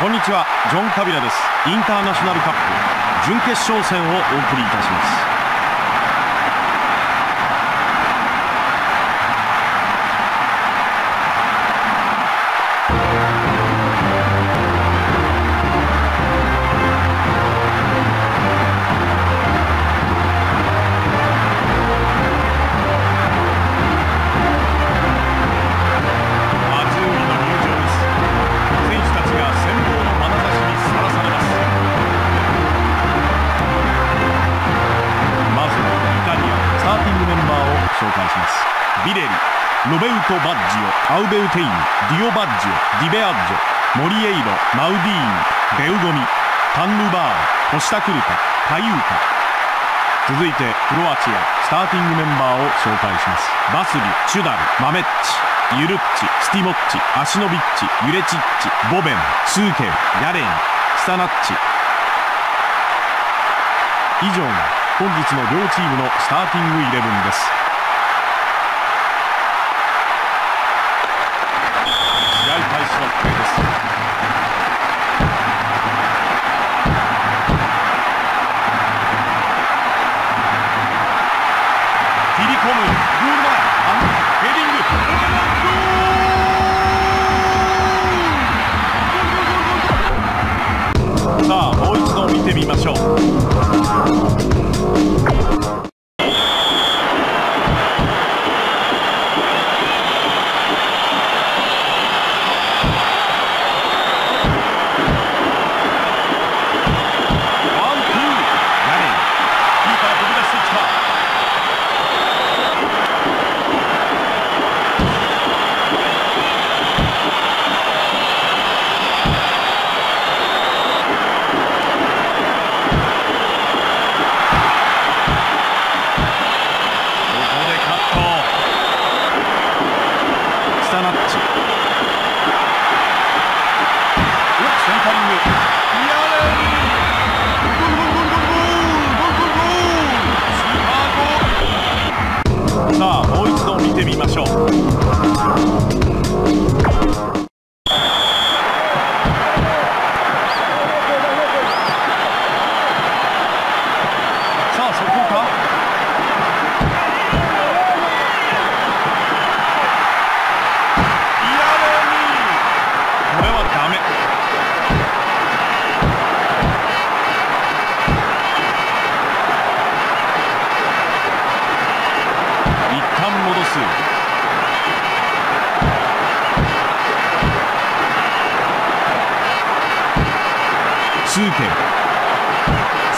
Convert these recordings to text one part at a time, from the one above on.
こんにちは。ジョン・カビラです。インターナショナルカップ準決勝戦をお送りいたします。ト・バッジオアウベウテインディオバッジオディベアッジョモリエイロマウディーンベウゴミタンヌバーコシタクルタタユーカ続いてクロアチアスターティングメンバーを紹介します。バスリチュダルマメッチユルッチスティモッチアシノビッチユレチッチボベンスーケルヤレンスタナッチ。以上が本日の両チームのスターティングイレブンです。Thank you.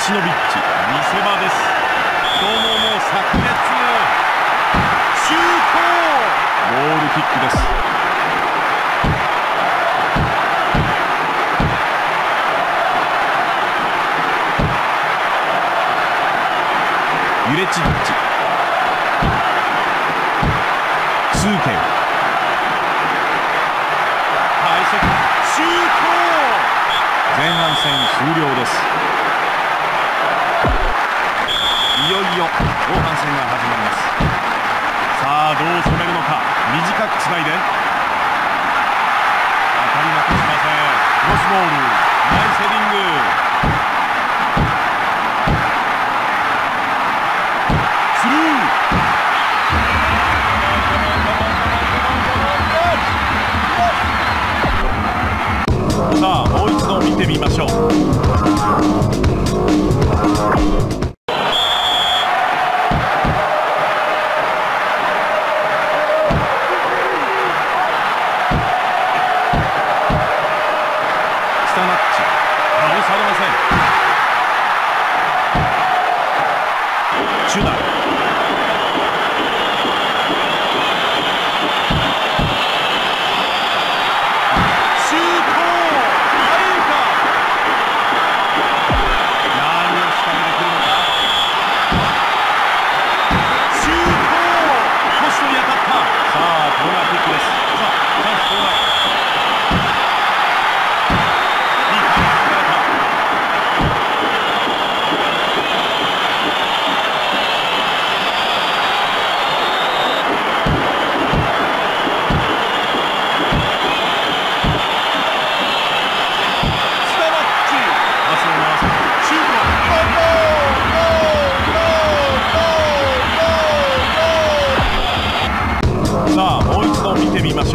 シノビッチ。見せ場です。太もも炸裂。シュート。ゴールキックです。前半戦終了です。いよいよ後半戦が始まります。さあどう攻めるのか。短くつないで。を見てみましょう。戦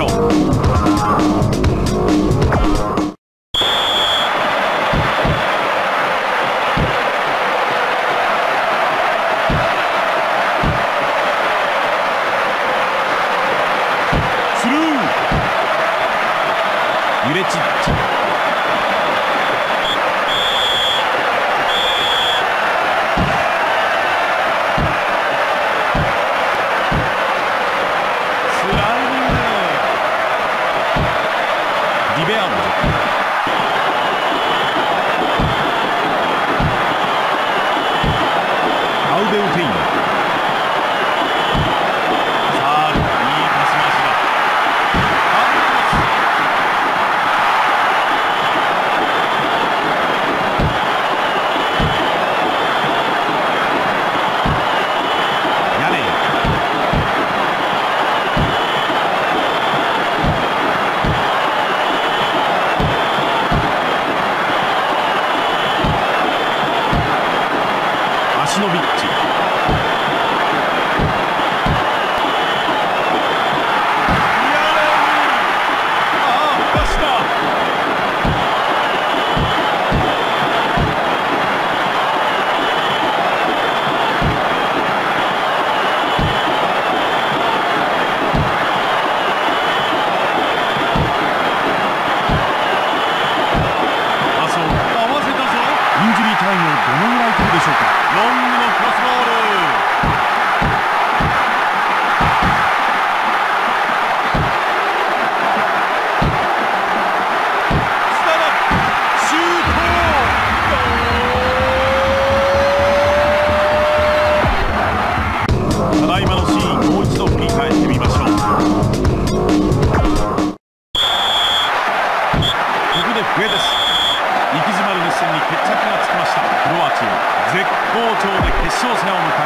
に決着がつきましたクロシノビッチ調で